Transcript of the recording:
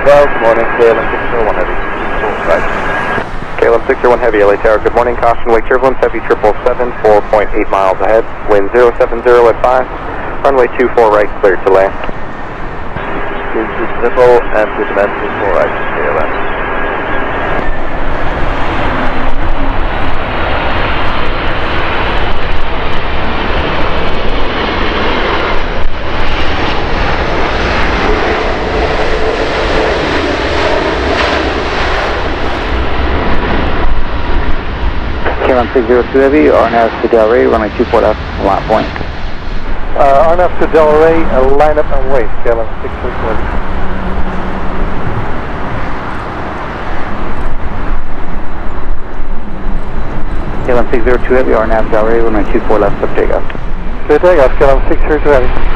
Well, good morning, KLM 601 Heavy. Right. KLM 601 Heavy, LA Tower, good morning. Caution, wake turbulence, heavy 777, 4.8 miles ahead. Wind 070 at 5. Runway 24 right, cleared to land. Wind 2 triple and 2 dimensions, 4 right, KLM. KLM 602 Heavy, RNAV to Delray, runway 24 left, line point. Uh, RNAV to Delray, uh, line up and wait, KLM 602. KLM 602 Heavy, RNAV Delray, runway 24 left, sub takeoff. Clear takeoff, KLM 602 Heavy.